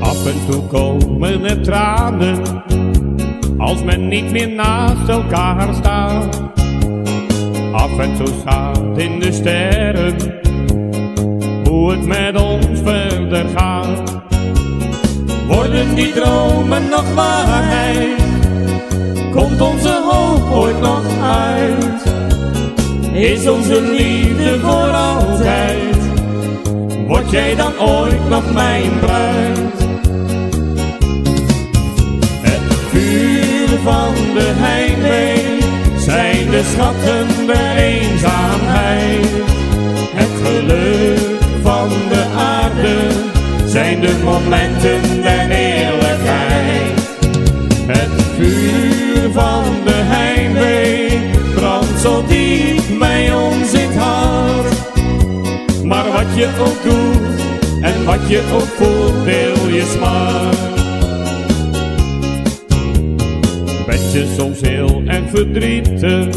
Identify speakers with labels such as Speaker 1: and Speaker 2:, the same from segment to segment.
Speaker 1: Af en toe komen er tranen als men niet meer naast elkaar staat. Af en toe staat in de sterren hoe het met ons verder gaat. Worden die dromen nog waarheid? Komt onze Is onze liefde voor altijd? Word jij dan ooit nog mijn bruid? Het vuur van de heimwee zijn de schatten der eenzaamheid. En wat je ook voelt, wil je smart. Ben je soms heel en verdrietig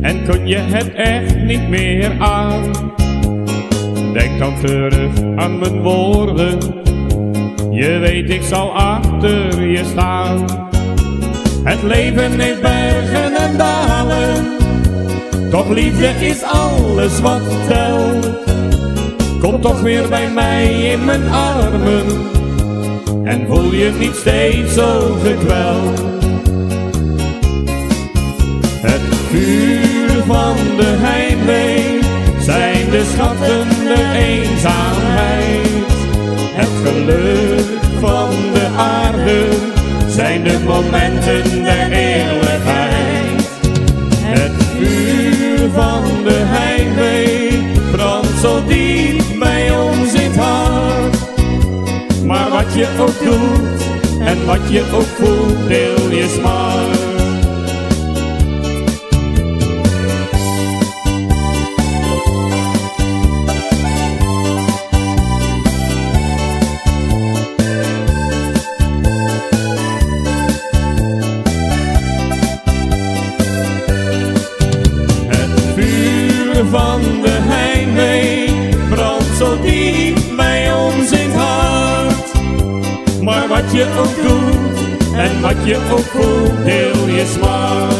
Speaker 1: en kun je het echt niet meer aan? Denk dan terug aan mijn woorden, je weet ik zal achter je staan. Het leven heeft bergen en dalen, toch liefde is alles wat telt. Kom toch weer bij mij in mijn armen en voel je niet steeds zo gekweld. Het vuur van de heimwee zijn de schatten de eenzaamheid. Het geluk van de aarde zijn de momenten der eerlijkheid. Het vuur van de wat je ook doet en wat je ook voelt, deel je smart. Van de je ook doet en wat je ook voelt, deel je smart.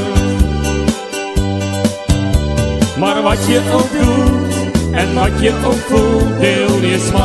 Speaker 1: Maar wat je ook doet en wat je ook voelt, deel je smart.